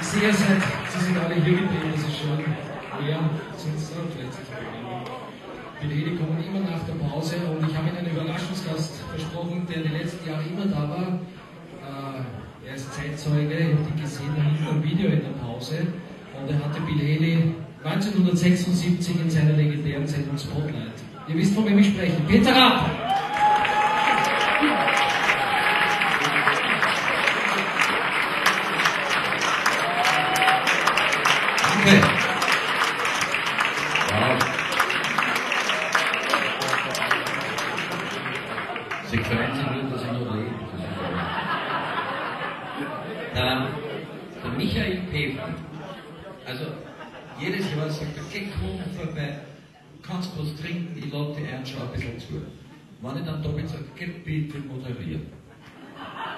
Ich sehe seit, Sie sind alle hier geblieben, das ist schon mehr, sind es vielleicht Die Rede kommen immer nach der Pause und ich habe Ihnen einen Überraschungsgast versprochen, der die letzten Jahre immer da war. Äh, er ist Zeitzeuge, die gesehen haben im Video in der Pause und er hatte Bill Haley 1976 in seiner legendären Sendung Spotlight. Ihr wisst, von wem ich spreche. Peter Rapp! Danke. Wow. Sie freuen sich nur, dass ich noch lebe. Der, der Michael Pefer, also jedes Jahr sagt er, geh komm vorbei, kannst was trinken, ich lade die ein, schau ein bisschen zu. Wenn ich dann da bin, sage geh bitte moderieren.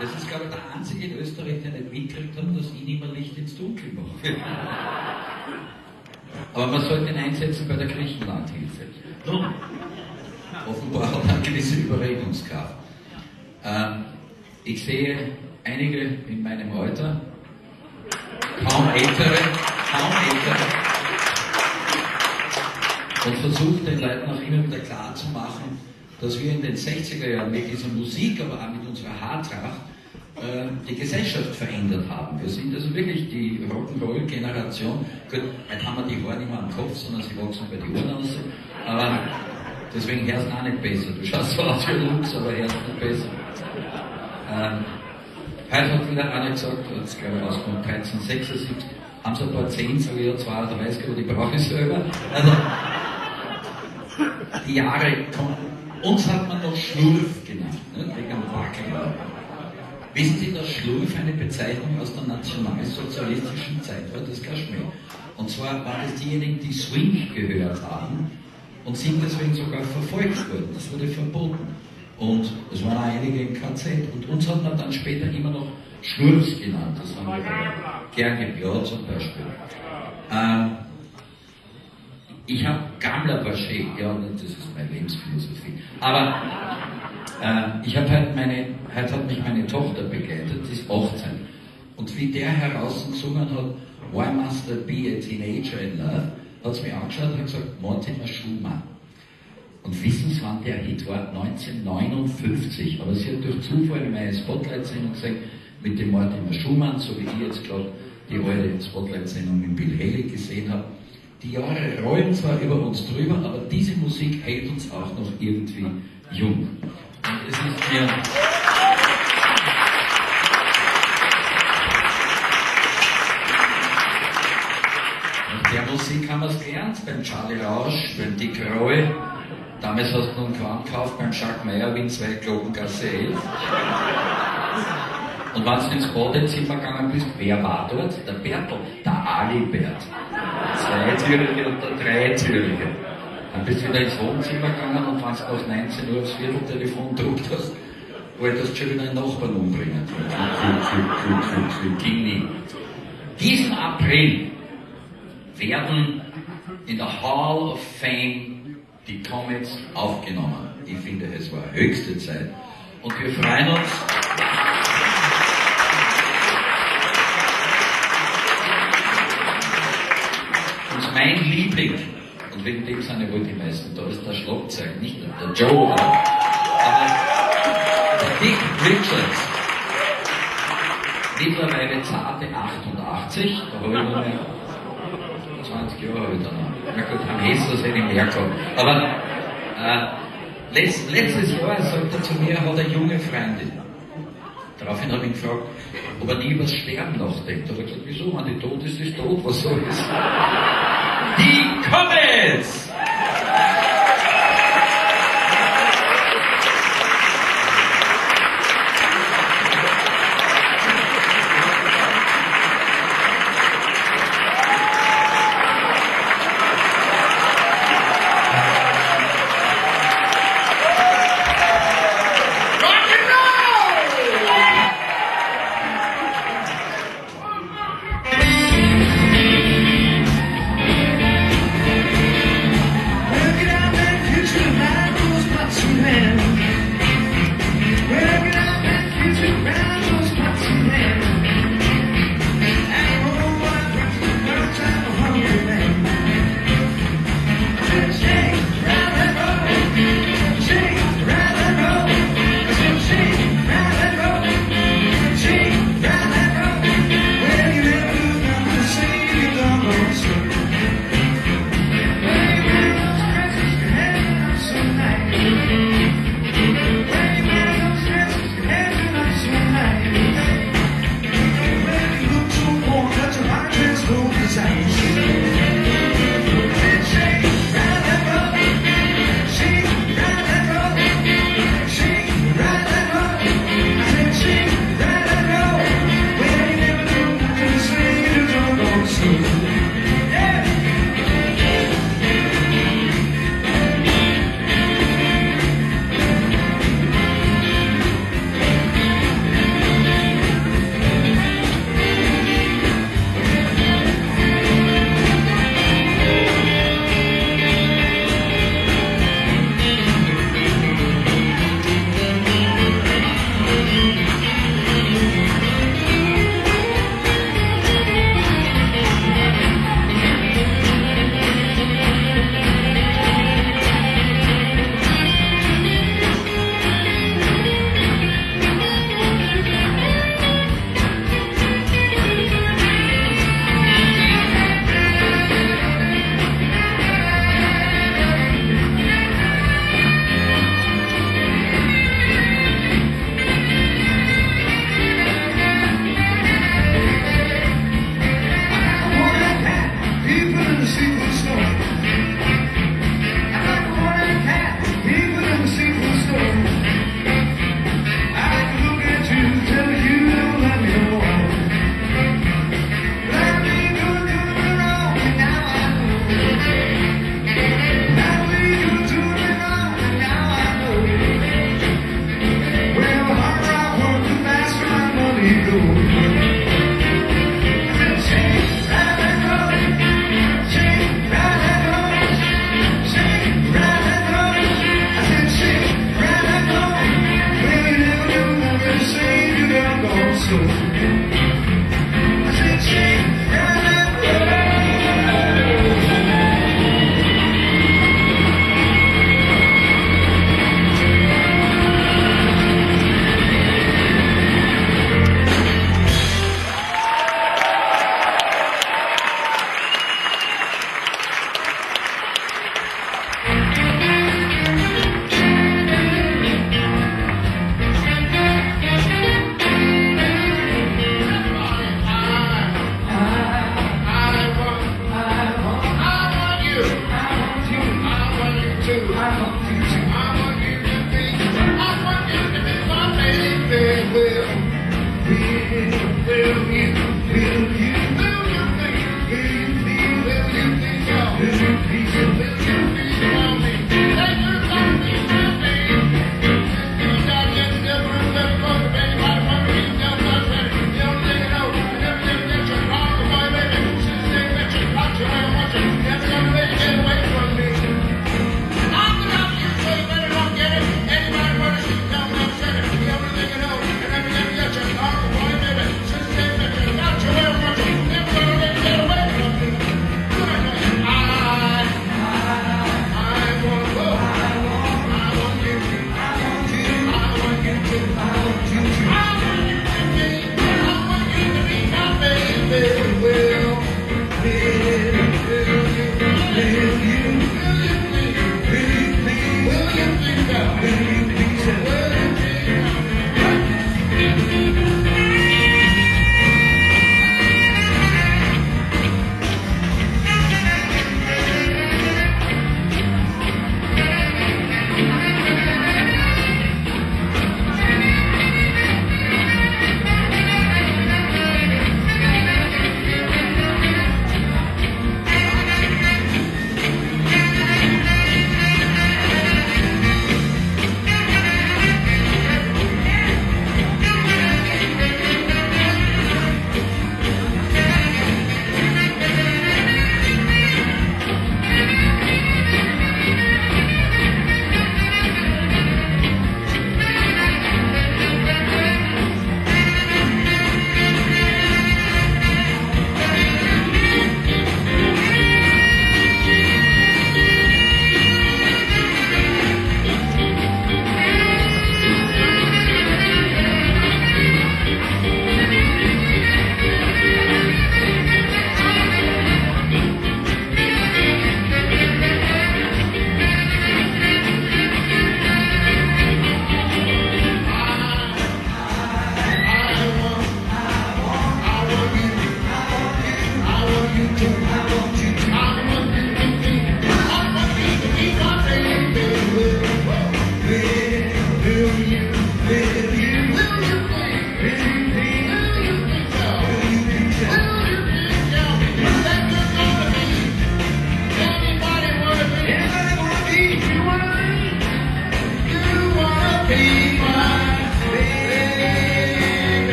Das ist, glaube ich, der einzige in Österreich, der nicht dass ich immer Licht ins Dunkel mache. Aber man sollte ihn einsetzen bei der Griechenlandhilfe. Offenbar hat er gewisse Überredungskraft. Ähm, ich sehe einige in meinem Alter, kaum ältere, kaum ältere, und versuche den Leuten auch immer wieder klar zu machen, dass wir in den 60er Jahren mit dieser Musik, aber auch mit unserer Haartracht die Gesellschaft verändert haben. Wir sind also wirklich die Rock'n'Roll-Generation. Gut, heute haben wir die Haare nicht mehr am Kopf, sondern sie wachsen bei den Ohren raus. Aber deswegen hörst du auch nicht besser. Du schaust zwar aus wie Lux, aber hörst nicht besser. Ähm, heute hat wieder einer gesagt, jetzt glaube ich rausgekommen, 1376, haben sie ein paar 10, sage ich ja 32, aber die brauche ich selber. Also, die Jahre kommen. Uns hat man noch Schlurf genannt, ne, wegen dem Wackeln. Wissen Sie, dass Schlurf eine Bezeichnung aus der nationalsozialistischen Zeit war? Kein Schmäh. Und zwar waren es diejenigen, die Swing gehört haben und sind deswegen sogar verfolgt worden. Das wurde verboten. Und es waren auch einige im KZ. Und uns hat man dann später immer noch Schlurfs genannt. Das haben wir gern gebraut zum Beispiel. Ähm, ich habe Gamla Vaché, ja, das ist meine Lebensphilosophie. Aber äh, ich habe halt meine, heute hat mich meine Tochter begleitet, die ist 18. Und wie der heraus hat, Why must there be a teenager in love, hat sie mich angeschaut und gesagt, Mortimer Schumann. Und wissen Sie, wann der Hit war? 1959. Aber sie hat durch Zufall in meine Spotlight-Sendung gesagt, mit dem Mortimer Schumann, so wie ich jetzt gerade die alte Spotlight-Sendung mit Bill Haley gesehen habe, die Jahre rollen zwar über uns drüber, aber diese Musik hält uns auch noch irgendwie jung. Und ist mir. Mit der Musik haben wir es gelernt, beim Charlie Rausch, beim Dick Roy. Damals hast du einen Korn gekauft beim Jacques Meyer, Wien 2 Globengasse 11. Und wenn du ins Badezimmer gegangen bist, wer war dort? Der Bertel, der Alibert. Zweitürige und der Dreitürige. Bist wieder ins Wohnzimmer gegangen und wenn du auf 19 Uhr das Vierteltelefon gedruckt hast, wolltest du schon wieder einen Nachbarn umbringen. Ging nie. Diesen April werden in der Hall of Fame die Comets aufgenommen. Ich finde, es war höchste Zeit. Und wir freuen uns. Und mein Liebling, und wegen dem sind ja wohl die meisten, da ist der Schlagzeug, nicht der, Joe, aber der Dick Richards. Mittlerweile zarte 88, da habe ich mehr 20 Jahre habe ich dann noch. Na gut, am Hessler mehr gehabt. Aber äh, letzt, letztes Jahr sagt er zu mir, hat eine junge Freundin. Daraufhin habe ich gefragt, ob er nie über das Sterben nachdenkt. Da habe ich gesagt, wieso? Wenn die tot ist, ist tot, was soll das? Die Comets!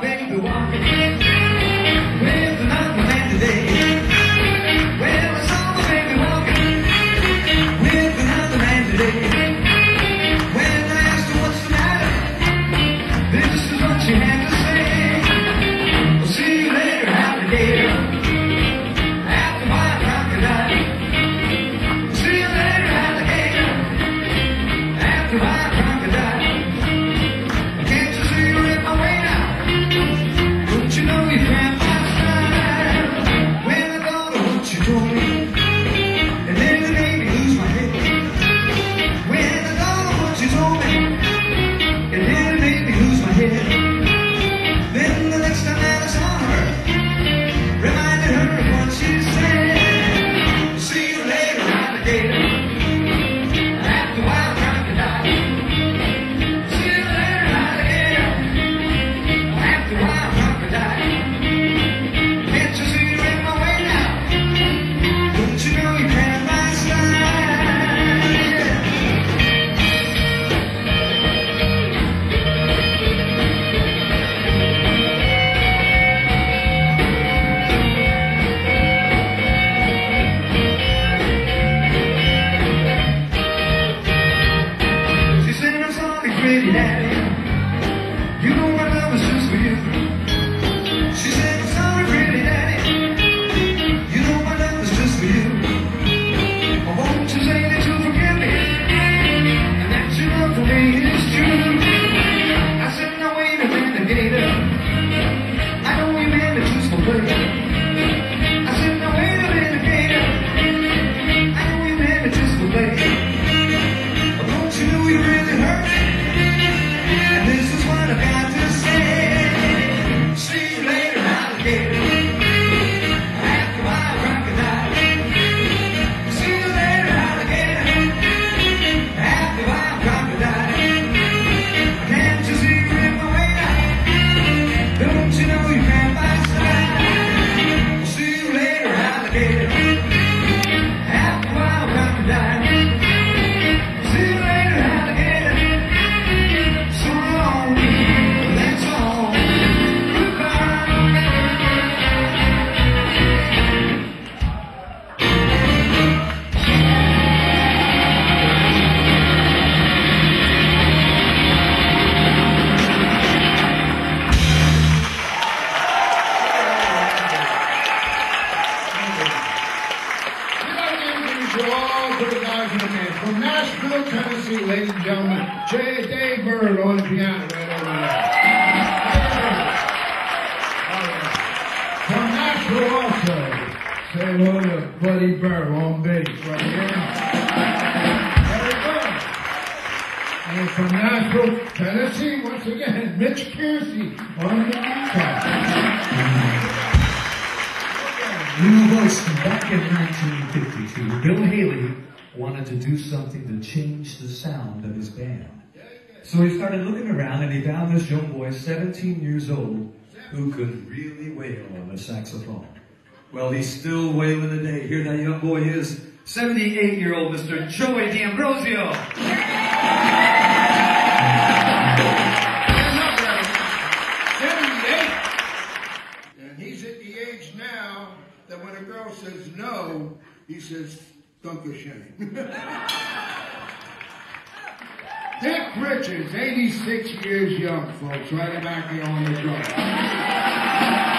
baby, walking in. Saxophone. Well, he's still wailing today. Here that young boy is, 78 year old Mr. Joey D'Ambrosio. And he's at the age now that when a girl says no, he says, Dankeschön. Dick Richards, 86 years young, folks, right back here on the drum.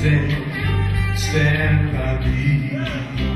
Stand, stand by me.